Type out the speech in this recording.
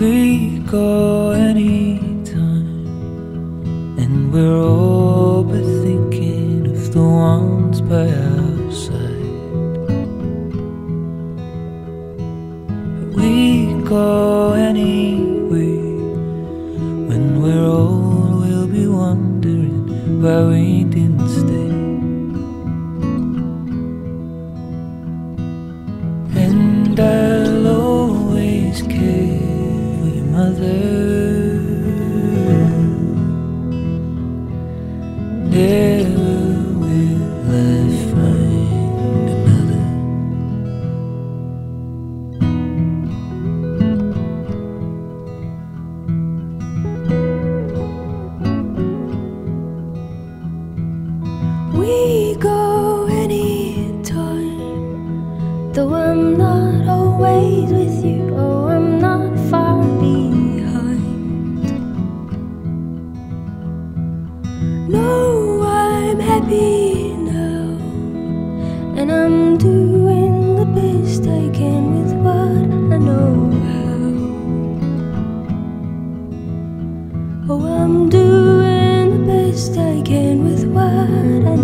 We go anytime, and we're all but thinking of the ones by our side. We go anyway, when we're old, we'll be wondering why we didn't stay. We go anytime, though I'm not always with you. Oh, I'm not far behind. No, I'm happy now, and I'm doing the best I can with what I know how. Oh, I'm doing the best I can with what I